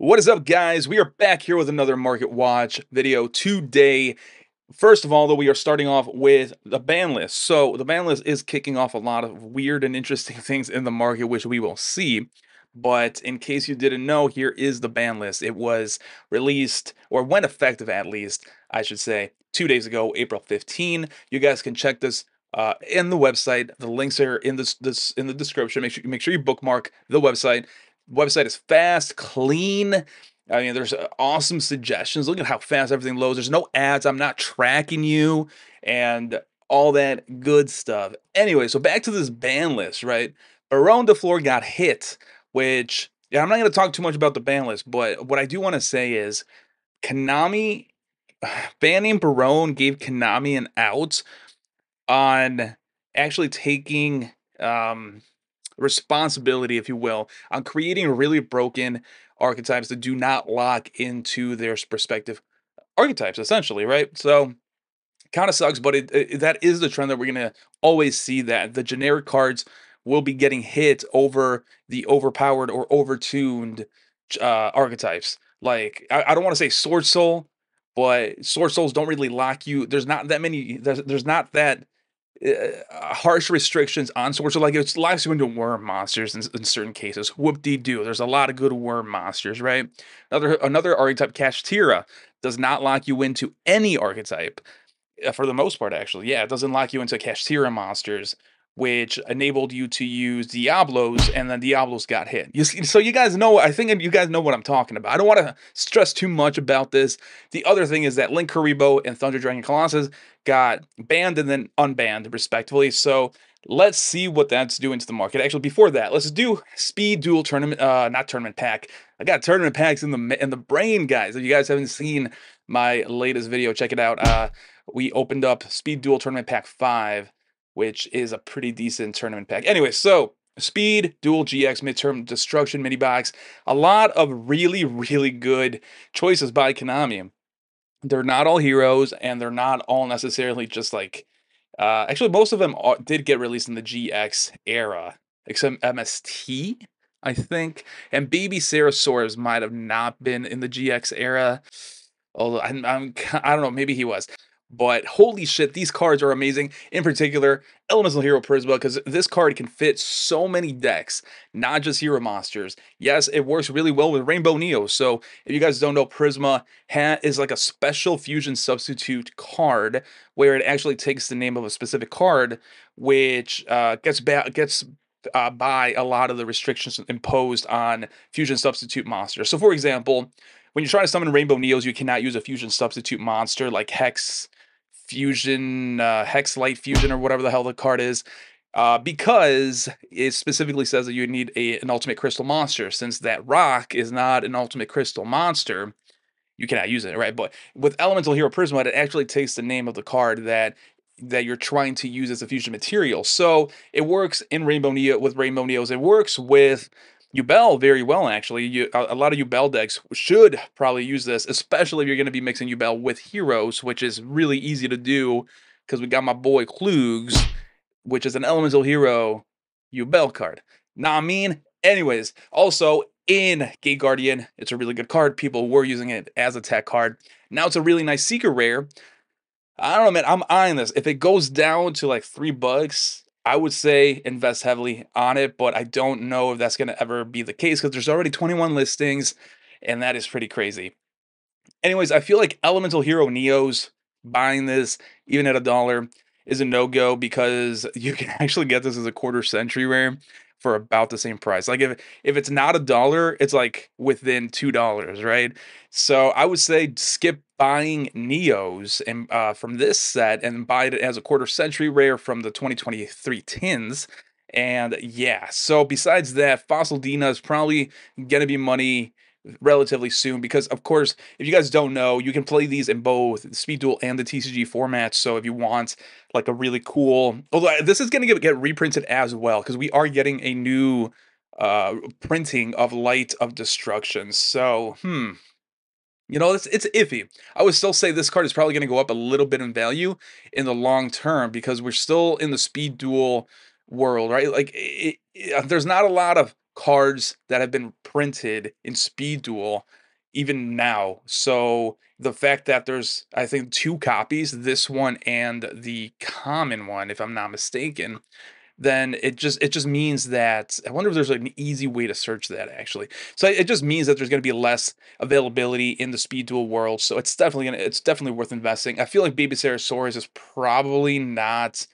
What is up, guys? We are back here with another Market Watch video today. First of all, though, we are starting off with the ban list. So, the ban list is kicking off a lot of weird and interesting things in the market, which we will see. But in case you didn't know, here is the ban list. It was released, or went effective at least, I should say, two days ago, April 15. You guys can check this uh, in the website. The links are in this this in the description. Make sure make sure you bookmark the website website is fast, clean. I mean, there's uh, awesome suggestions. Look at how fast everything loads. There's no ads. I'm not tracking you and all that good stuff. Anyway, so back to this ban list, right? Baronne de Fleur got hit, which yeah, I'm not going to talk too much about the ban list, but what I do want to say is Konami banning Baronne gave Konami an out on actually taking um responsibility, if you will, on creating really broken archetypes that do not lock into their respective archetypes, essentially, right? So kind of sucks, but it, it, that is the trend that we're going to always see that the generic cards will be getting hit over the overpowered or overtuned uh, archetypes. Like, I, I don't want to say Sword Soul, but Sword Souls don't really lock you. There's not that many, there's, there's not that uh, harsh restrictions on swords. So like it locks you into wyrm monsters in, in certain cases. Whoop de doo. There's a lot of good wyrm monsters, right? Another another archetype, Kashtira, does not lock you into any archetype. Uh, for the most part, actually, yeah, it doesn't lock you into Kashtira monsters which enabled you to use Diablos, and then Diablos got hit. You, so you guys know, I think you guys know what I'm talking about. I don't want to stress too much about this. The other thing is that Linkuriboh and Thunder Dragon Colossus got banned and then unbanned, respectively. So let's see what that's doing to the market. Actually, before that, let's do Speed Duel Tournament, uh, not Tournament Pack. I got tournament packs in the in the brain, guys. If you guys haven't seen my latest video, check it out. Uh, we opened up Speed Duel Tournament Pack 5 which is a pretty decent tournament pack. Anyway, so Speed, Duel GX, Midterm Destruction mini box. A lot of really, really good choices by Konami. They're not all heroes, and they're not all necessarily just like. Uh, actually, most of them did get released in the GX era, except MST, I think. And Babycerasaurus might have not been in the GX era. Although I'm, I'm, I don't know, maybe he was. But holy shit, these cards are amazing. In particular, Elemental Hero Prisma, because this card can fit so many decks, not just hero monsters. Yes, it works really well with Rainbow Neo. So if you guys don't know, Prisma is like a special fusion substitute card where it actually takes the name of a specific card, which uh, gets gets uh, by a lot of the restrictions imposed on fusion substitute monsters. So for example, when you're trying to summon Rainbow Neos, you cannot use a fusion substitute monster like Hex, fusion, uh, hex light fusion, or whatever the hell the card is, uh, because it specifically says that you need a, an ultimate crystal monster. Since that rock is not an ultimate crystal monster, you cannot use it, right? But with Elemental Hero Prisma, it actually takes the name of the card that that you're trying to use as a fusion material. So it works in Rainbow Neo with Rainbow Neos. It works with Yubel very well, actually. You, a, a, lot of Yubel decks should probably use this, especially if you're going to be mixing Yubel with heroes, which is really easy to do because we got my boy Klugs, which is an elemental hero Yubel card. Nah, I mean, anyways, also in Gate Guardian, it's a really good card. People were using it as a tech card. Now it's a really nice Seeker rare. I don't know, man. I'm eyeing this. If it goes down to like three bucks, I would say invest heavily on it, but I don't know if that's going to ever be the case because there's already 21 listings, and that is pretty crazy. Anyways, I feel like Elemental Hero Neos buying this, even at a dollar, is a no go because you can actually get this as a quarter century rare for about the same price. Like if if it's not a dollar, it's like within two dollars, right? So I would say skip buying Neos and uh, from this set and buy it as a quarter century rare from the 2023 tins. And yeah, so besides that, Fossil Dyna is probably gonna be money relatively soon because of course if you guys don't know you can play these in both the speed duel and the tcg formats so if you want like a really cool although this is going to get, get reprinted as well because we are getting a new uh printing of light of destruction so hmm you know, it's it's iffy. I would still say this card is probably going to go up a little bit in value in the long term because we're still in the speed duel world, right? Like, it, it, there's not a lot of cards that have been printed in Speed Duel even now. So the fact that there's I think two copies, this one and the common one, if I'm not mistaken, then it just it just means that I wonder if there's like an easy way to search that actually. So it just means that there's going to be less availability in the speed duel world. So it's definitely gonna it's definitely worth investing. I feel like Baby Saurus is probably not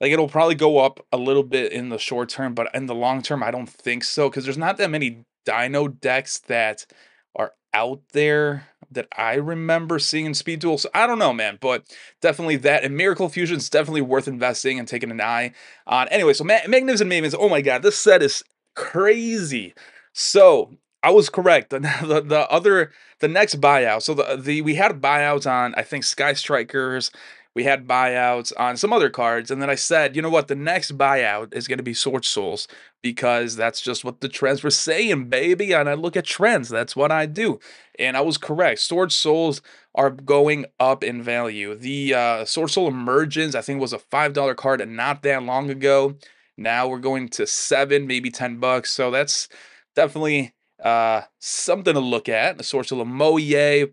like it'll probably go up a little bit in the short term, but in the long term, I don't think so because there's not that many Dino decks that are out there that I remember seeing in Speed Duel. So I don't know, man, but definitely that and Miracle Fusion is definitely worth investing and taking an eye on. Anyway, so Ma- Magnificent Mavens, oh my god, this set is crazy. So I was correct. The, the, the other the next buyout. So the the we had buyouts on I think Sky Strikers we had buyouts on some other cards, and then I said, you know what, the next buyout is going to be Sword Souls because that's just what the trends were saying, baby. And I look at trends, that's what I do, and I was correct. Sword Souls are going up in value. The uh, Sword Soul Emergence, I think, was a five dollar card and not that long ago. Now we're going to seven, maybe ten bucks. So that's definitely uh, something to look at. The Sword Soul Moye.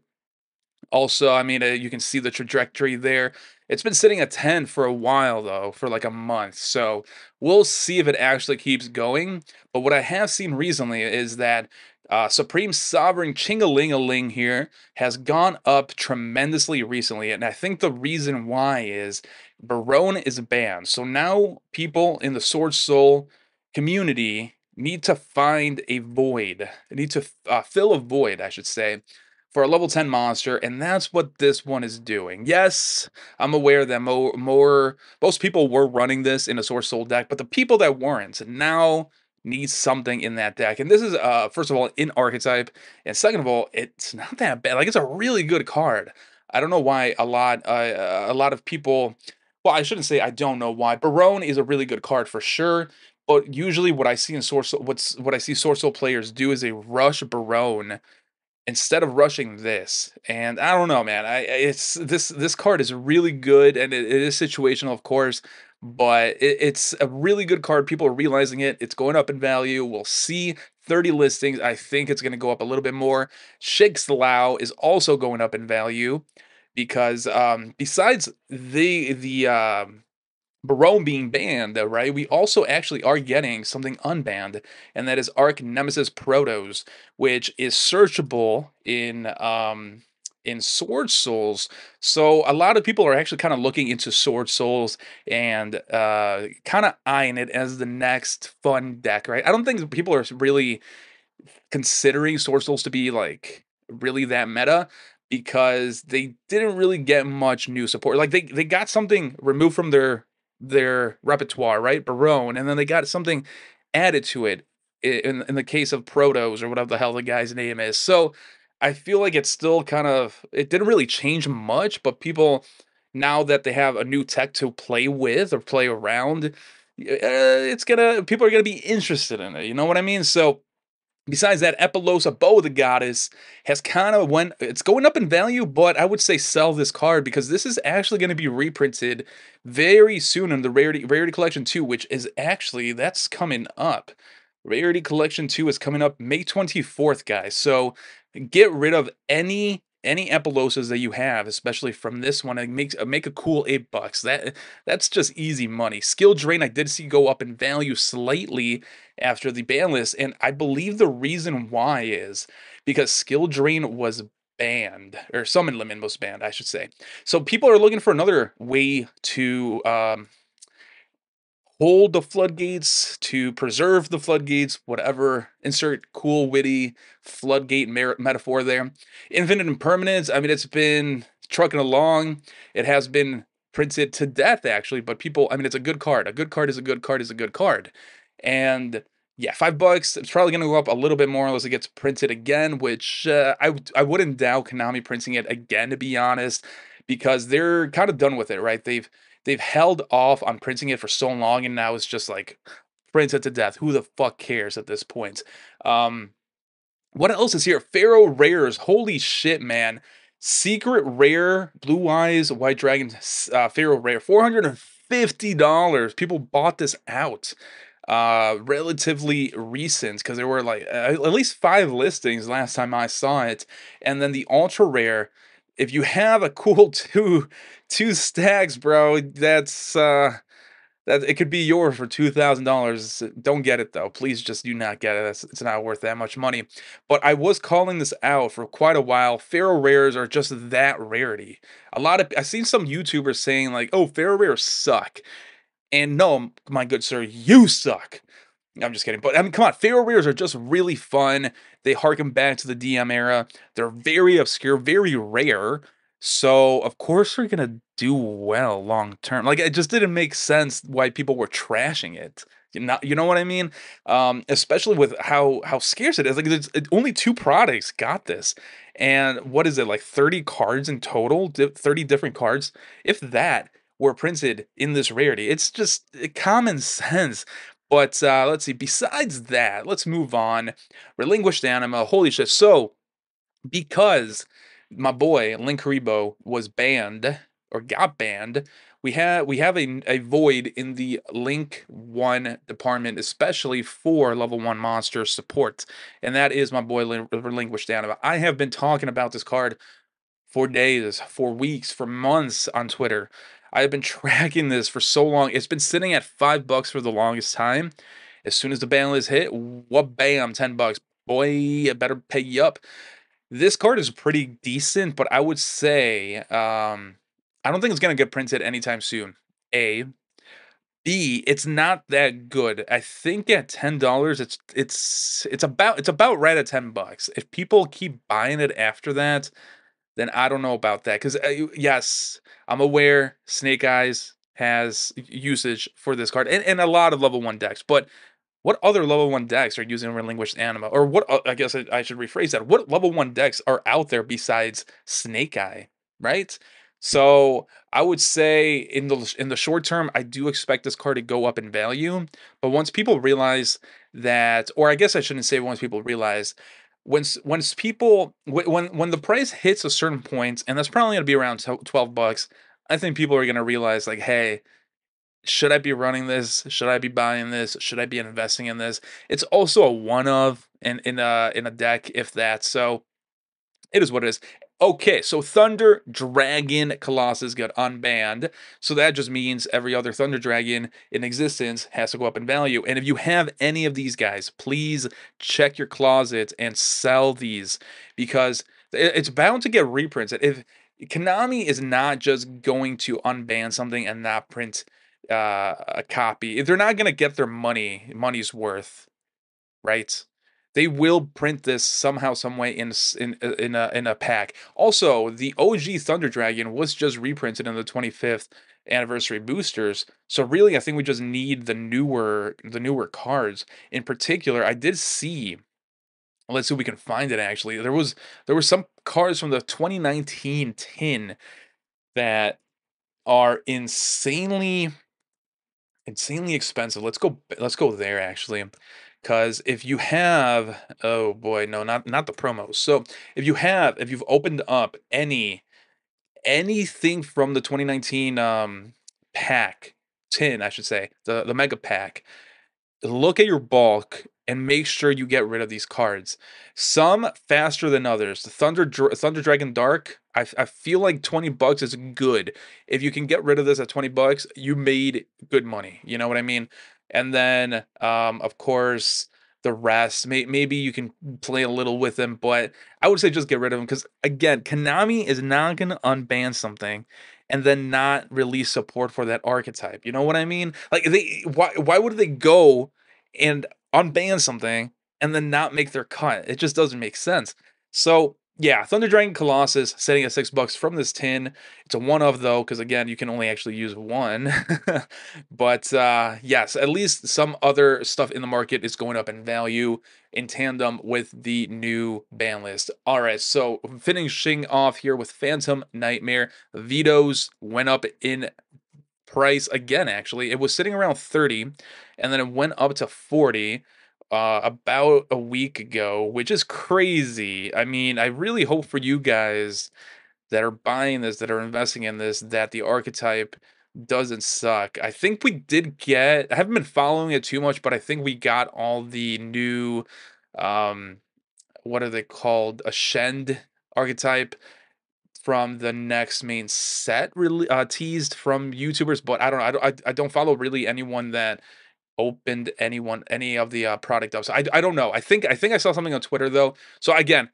Also, I mean, uh, you can see the trajectory there. It's been sitting at 10 for a while, though, for like a month. So we'll see if it actually keeps going. But what I have seen recently is that uh, Supreme Sovereign Chingalingaling here has gone up tremendously recently. And I think the reason why is Baronne is banned. So now people in the Sword Soul community need to find a void. They need to uh, fill a void, I should say, for a level 10 monster, and that's what this one is doing. Yes, I'm aware that more, more most people were running this in a Sword Soul deck, but the people that weren't now need something in that deck. And this is, uh, first of all, in archetype, and second of all, it's not that bad. Like, it's a really good card. I don't know why a lot, uh, a lot of people, well, I shouldn't say I don't know why. Baronne is a really good card for sure, but usually what I see in Source what's, what I see Sword Soul players do is they rush Baronne instead of rushing this and i don't know man i it's this this card is really good and it, it is situational of course but it, it's a really good card people are realizing it it's going up in value we'll see 30 listings i think it's going to go up a little bit more. Chixiao is also going up in value because um besides the the um Baronne being banned, right, we also actually are getting something unbanned, and that is Archnemesis Protos, which is searchable in um, in Sword Souls. So a lot of people are actually kind of looking into Sword Souls and uh, kind of eyeing it as the next fun deck, right? I don't think people are really considering Sword Souls to be like really that meta because they didn't really get much new support. Like they they got something removed from their their repertoire, right? Baronne, and then they got something added to it in in the case of Protos or whatever the hell the guy's name is. So I feel like it's still kind of it didn't really change much, but people now that they have a new tech to play with or play around, uh, it's gonna people are gonna be interested in it. You know what I mean? So Besides that, Apollousa Bow the Goddess has kind of went, it's going up in value, but I would say sell this card because this is actually going to be reprinted very soon in the Rarity, Rarity Collection 2, which is actually, that's coming up. Rarity Collection 2 is coming up May 24th, guys. So get rid of any any Apollousas that you have, especially from this one, it makes make a cool eight bucks. That That's just easy money. Skill Drain, I did see go up in value slightly after the ban list, and I believe the reason why is because Skill Drain was banned, or Summon Limit was banned, I should say. So people are looking for another way to um, hold the floodgates, to preserve the floodgates, whatever. Insert cool, witty floodgate mer- metaphor there. Infinite Impermanence, I mean, it's been trucking along. It has been printed to death, actually, but people, I mean, it's a good card. A good card is a good card is a good card. And yeah, five bucks. It's probably going to go up a little bit more unless it gets printed again, which uh, I, I wouldn't doubt Konami printing it again, to be honest, because they're kind of done with it, right? They've they've held off on printing it for so long, and now it's just like print it to death. Who the fuck cares at this point? Um, what else is here? Pharaoh Rares. Holy shit, man. Secret Rare Blue Eyes White Dragon uh, Pharaoh Rare. $450. People bought this out. uh relatively recent because there were like at least five listings last time I saw it and then the ultra rare if you have a cool two two stacks bro that's uh that it could be yours for two thousand dollars. Don't get it though. Please just do not get it. It's, it's not worth that much money. But I was calling this out for quite a while. Pharaoh rares are just that rarity. A lot of I've seen some YouTubers saying like, "Oh, Pharaoh rares suck," and no, my good sir, you suck. I'm just kidding. But I mean, come on, Pharaoh Rares are just really fun. They harken back to the DM era. They're very obscure, very rare. So of course they're gonna do well long term. Like it just didn't make sense why people were trashing it. You know, you know what I mean? Um, especially with how how scarce it is. Like there's only two products got this, and what is it like thirty cards in total? Thirty different cards, if that were printed in this rarity. It's just eh, common sense. But uh, let's see. Besides that, let's move on. Relinquished anima. Holy shit! So because my boy Linkuriboh was banned or got banned. We have we have a, a void in the Link One department, especially for level one monster support, and that is my boy Relinquished Anima. I have been talking about this card for days, for weeks, for months on Twitter. I have been tracking this for so long. It's been sitting at five bucks for the longest time. As soon as the ban list hit, what bam, ten bucks. Boy, I better pay you up. This card is pretty decent, but I would say um, I don't think it's gonna get printed anytime soon. A. B, it's not that good. I think at ten dollars, it's it's it's about it's about right at ten bucks. If people keep buying it after that, then I don't know about that. Because uh, yes, I'm aware Snake Eyes has usage for this card and, and a lot of level one decks, but what other level one decks are using relinquished anima? Or what, uh, I guess I should rephrase that. What level one decks are out there besides Snake Eye, right? So I would say in the in the short term, I do expect this card to go up in value. But once people realize that, or I guess I shouldn't say once people realize, once once people when when the price hits a certain point, and that's probably gonna be around twelve bucks, I think people are gonna realize like, hey, should I be running this? Should I be buying this? Should I be investing in this? It's also a one of in in a in a deck, if that. So it is what it is. Okay, so Thunder Dragon Colossus got unbanned. So that just means every other Thunder Dragon in existence has to go up in value. And if you have any of these guys, please check your closet and sell these because it's bound to get reprints. If Konami is not just going to unban something and not print uh, a copy. If they're not going to get their money, money's worth, right? They will print this somehow, some way in in uh, in a in a pack. Also, the OG Thunder Dragon was just reprinted in the 25th anniversary boosters. So really, I think we just need the newer the newer cards. In particular, I did see. Let's see if we can find it. Actually, there was there were some cards from the 2019 tin that are insanely insanely expensive. Let's go let's go there actually. Cuz if you have oh boy, no, not not the promos. So, if you have if you've opened up any anything from the 2019 um pack, tin, I should say, the the mega pack, look at your bulk and make sure you get rid of these cards. Some faster than others. The Thunder Thunder Dragon Dark, I, I feel like 20 bucks is good. If you can get rid of this at 20 bucks, you made good money. You know what I mean? And then, um, of course, the rest, may, maybe you can play a little with them, but I would say just get rid of them because, again, Konami is not going to unban something and then not release support for that archetype. You know what I mean? Like they why why would they go and unban something and then not make their cut. It just doesn't make sense. So yeah, Thunder Dragon Colossus setting at six bucks from this tin. It's a one of though, because again, you can only actually use one. but uh, yes, at least some other stuff in the market is going up in value in tandem with the new ban list. All right, so finishing off here with Phantom Nightmare. Veidos went up in price again, actually. It was sitting around 30 and then it went up to 40 uh, about a week ago, which is crazy. I mean, I really hope for you guys that are buying this, that are investing in this, that the archetype doesn't suck. I think we did get I haven't been following it too much, but I think we got all the new um what are they called? Ashened archetype from the next main set really uh, teased from YouTubers, but I don't know. I don't, I, I don't follow really anyone that opened anyone any of the uh, product up. So I, I don't know. I think I think I saw something on Twitter though. So again,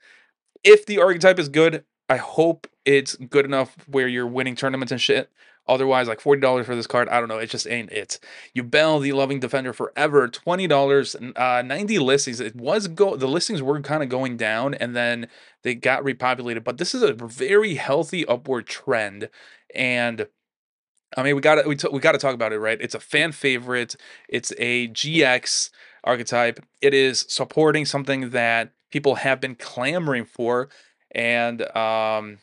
if the archetype is good, I hope it's good enough where you're winning tournaments and shit. Otherwise, like forty dollars for this card, I don't know. It just ain't it. Yubel, the loving defender forever, twenty dollars, uh, ninety listings. It was go. The listings were kind of going down, and then they got repopulated. But this is a very healthy upward trend, and I mean, we got to we, t- we got to talk about it, right? It's a fan favorite. It's a GX archetype. It is supporting something that people have been clamoring for, and um,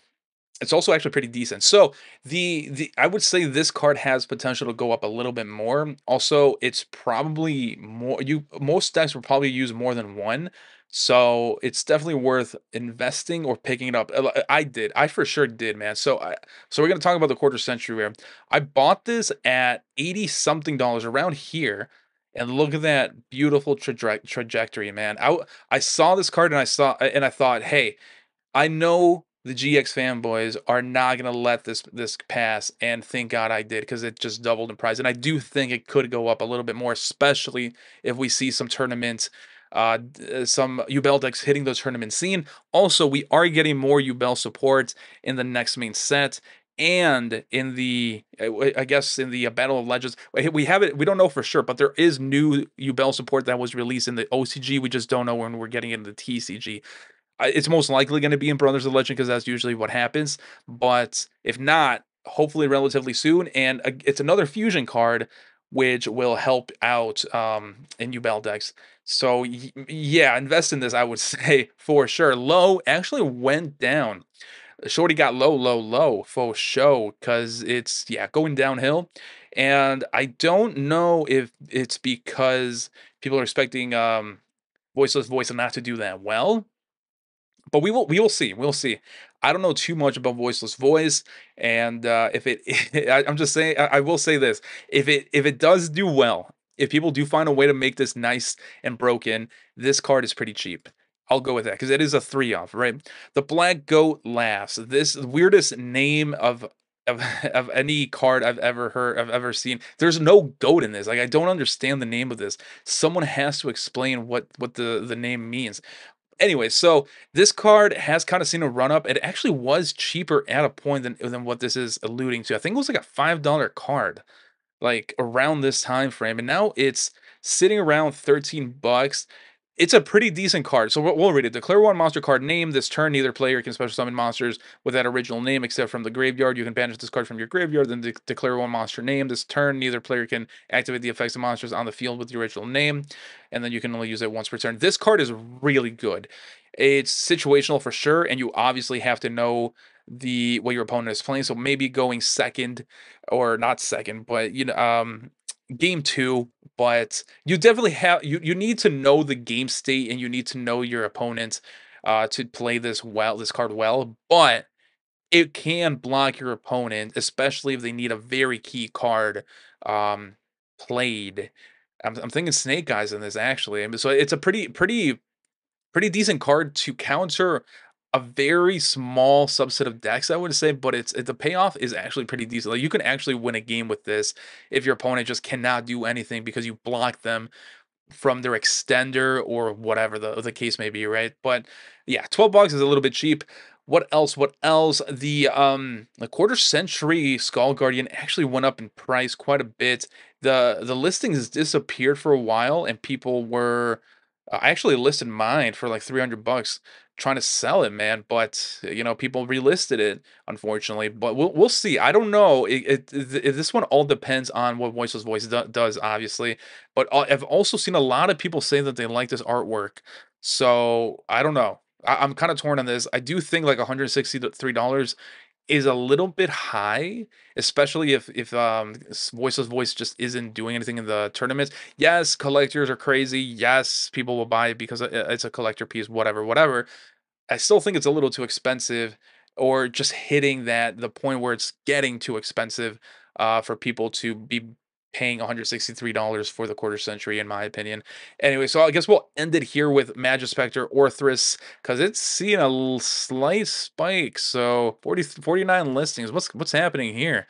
it's also actually pretty decent. So the the I would say this card has potential to go up a little bit more. Also, it's probably more you most decks will probably use more than one. So it's definitely worth investing or picking it up. Uh, I did. I for sure did, man. So I so we're gonna talk about the quarter century where I bought this at 80 something dollars around here. And look at that beautiful traje- trajectory, man. I I saw this card and I saw and I thought, hey, I know the GX fanboys are not going to let this this pass and thank God I did because it just doubled in price and I do think it could go up a little bit more especially if we see some tournaments uh, uh some Yubel decks hitting the tournament scene. Also, we are getting more Yubel support in the next main set and in the I guess in the uh, Battle of Legends. We have it. We don't know for sure, but there is new Yubel support that was released in the OCG. We just don't know when we're getting into the TCG it's most likely going to be in Brothers of Legend because that's usually what happens. But if not, hopefully relatively soon. And it's another fusion card which will help out um, in Yubel decks. So yeah, invest in this. I would say for sure. Lo actually went down. Shorty got low, low, low for show because it's yeah going downhill. And I don't know if it's because people are expecting um, voiceless voice and not to do that well but we will we will see we'll see i don't know too much about voiceless voice and uh, if it I, i'm just saying I, I, will say this if it if it does do well if people do find a way to make this nice and broken this card is pretty cheap I'll go with that because it is a three off, right? The Black Goat Laughs. This weirdest name of of, of any card I've ever heard, I've ever seen. There's no goat in this. Like I don't understand the name of this. Someone has to explain what what the the name means. Anyway, so this card has kind of seen a run up. It actually was cheaper at a point than, than what this is alluding to. I think it was like a $5 card, like around this time frame. And now it's sitting around 13 bucks it's a pretty decent card. So we'll, read it. Declare one monster card name. This turn, neither player can special summon monsters with that original name except from the graveyard. You can banish this card from your graveyard, then de- declare one monster name. This turn, neither player can activate the effects of monsters on the field with the original name, and then you can only use it once per turn. This card is really good. It's situational for sure, and you obviously have to know the what your opponent is playing. So maybe going second or not second, but you know, um, game two, but you definitely have you you need to know the game state and you need to know your opponent uh, to play this well, this card well. But it can block your opponent, especially if they need a very key card um, played. I'm, I'm thinking Snake Eyes in this actually, so it's a pretty pretty pretty decent card to counter a very small subset of decks, I would say, but it's the payoff is actually pretty decent. Like you can actually win a game with this if your opponent just cannot do anything because you block them from their extender or whatever the, the case may be, right? But yeah, 12 bucks is a little bit cheap. What else? What else? The um the quarter century Skull Guardian actually went up in price quite a bit. The the listings disappeared for a while and people were I actually listed mine for like 300 bucks trying to sell it, man. But you know, people relisted it, unfortunately. But we'll we'll see. I don't know. It, it, this one all depends on what Voiceless Voice do, does, obviously. But I've also seen a lot of people say that they like this artwork. So I don't know. I, I'm kind of torn on this. I do think like 163 dollars is a little bit high, especially if if um Voiceless Voice just isn't doing anything in the tournaments. Yes, collectors are crazy. Yes, people will buy it because it's a collector piece, whatever, whatever. I still think it's a little too expensive or just hitting that the point where it's getting too expensive uh, for people to be paying $163 for the quarter century, in my opinion. Anyway, so I guess we'll end it here with Magispector Orthrus because it's seeing a slight spike. So 40, 49 listings. What's what's happening here?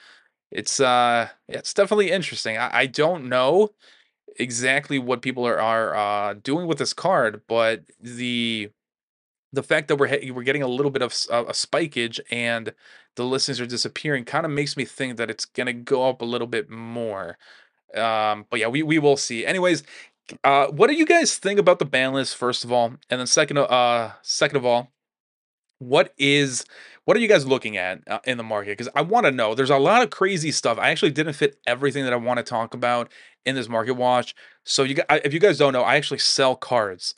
It's uh, it's definitely interesting. I, I don't know exactly what people are are uh, doing with this card, but the the fact that we're we're getting a little bit of a, a spikeage and the listings are disappearing kind of makes me think that it's gonna go up a little bit more. Um, but yeah, we we will see. Anyways, uh, what do you guys think about the ban list first of all, and then second uh second of all, what is what are you guys looking at uh, in the market? Because I want to know. There's a lot of crazy stuff. I actually didn't fit everything that I want to talk about in this market watch. So you if you guys don't know, I actually sell cards.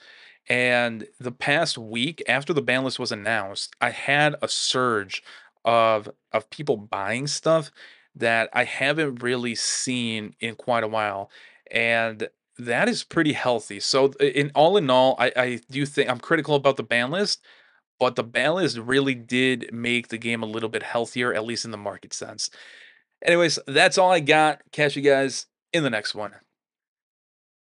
And the past week after the ban list was announced, I had a surge of of people buying stuff that I haven't really seen in quite a while. And that is pretty healthy. So in all in all, I, I do think I'm critical about the ban list, but the ban list really did make the game a little bit healthier, at least in the market sense. Anyways, that's all I got. Catch you guys in the next one.